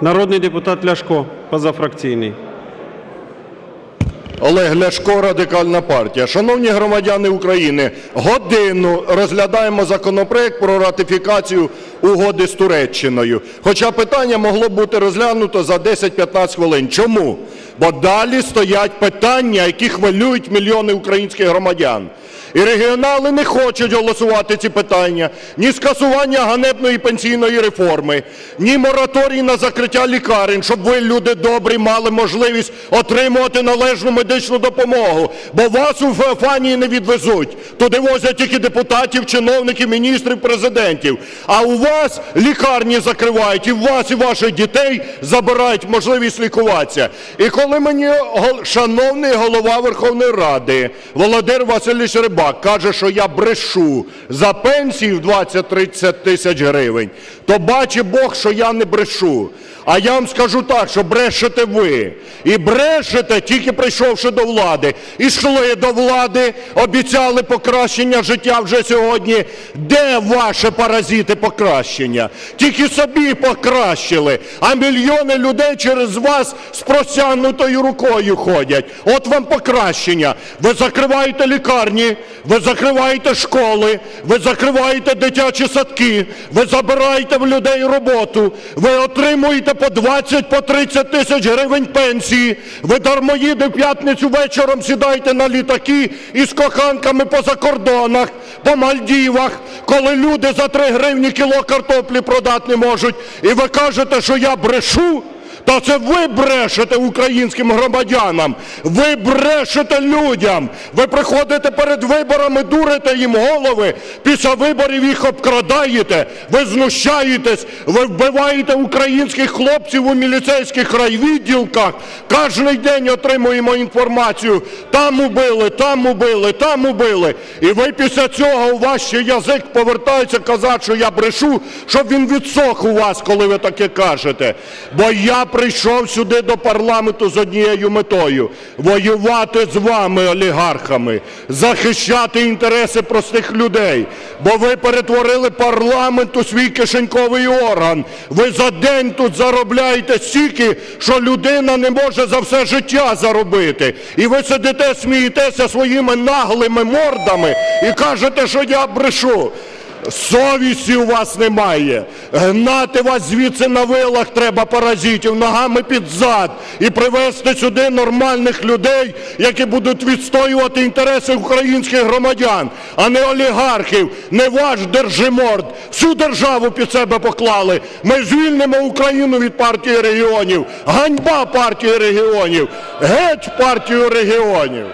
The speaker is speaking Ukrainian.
Народний депутат Ляшко, позафракційний. Олег Ляшко, Радикальна партія. Шановні громадяни України, годину розглядаємо законопроект про ратифікацію угоди з Туреччиною. Хоча питання могло бути розглянуто за 10-15 хвилин. Чому? Бо далі стоять питання, які хвилюють мільйони українських громадян. І регіонали не хочуть голосувати ці питання. Ні скасування ганебної пенсійної реформи, ні мораторій на закриття лікарень, щоб ви, люди добрі, мали можливість отримувати належну медичну допомогу. Бо вас у Феофанії не відвезуть. Туди возять тільки депутатів, чиновників, міністрів, президентів. А у вас лікарні закривають, і вас, і ваших дітей забирають можливість лікуватися. І коли мені шановний голова Верховної Ради Володимир Васильович Рибак каже, що я брешу за пенсії в 20-30 тисяч гривень, то бачить Бог, що я не брешу. А я вам скажу так, що брешете ви. І брешете, тільки прийшовши до влади. Ішли до влади, обіцяли покращення життя вже сьогодні. Де ваше паразити покращення? Тільки собі покращили, а мільйони людей через вас з простягнутою рукою ходять. От вам покращення. Ви закриваєте лікарні, ви закриваєте школи, ви закриваєте дитячі садки, ви забираєте в людей роботу, ви отримуєте по 20, по 30 тисяч гривень пенсії, ви дармоїди в п'ятницю вечором сідаєте на літаки із коханками по закордонах, по Мальдівах, коли люди за 3 гривні кіло картоплі продати не можуть, і ви кажете, що я брешу? Та це ви брешете українським громадянам, ви брешете людям. Ви приходите перед виборами, дурите їм голови, після виборів їх обкрадаєте, ви знущаєтесь, ви вбиваєте українських хлопців у міліцейських райвідділках. Кожний день отримуємо інформацію. Там убили, там убили, там убили. І ви після цього у вас ще язик повертається казати, що я брешу, щоб він відсох у вас, коли ви таке кажете. Бо я прийшов сюди до парламенту з однією метою воювати з вами, олігархами, захищати інтереси простих людей. Бо ви перетворили парламент у свій кишеньковий орган. Ви за день тут заробляєте стільки, що людина не може за все життя заробити. І ви сидите, смієтеся своїми наглими мордами і кажете, що я брешу. Совісті у вас немає. Гнати вас звідси на вилах треба паразитів, ногами під зад і привезти сюди нормальних людей, які будуть відстоювати інтереси українських громадян, а не олігархів, не ваш держиморд. Всю державу під себе поклали. Ми звільнимо Україну від партії регіонів. Ганьба партії регіонів. Геть партію регіонів.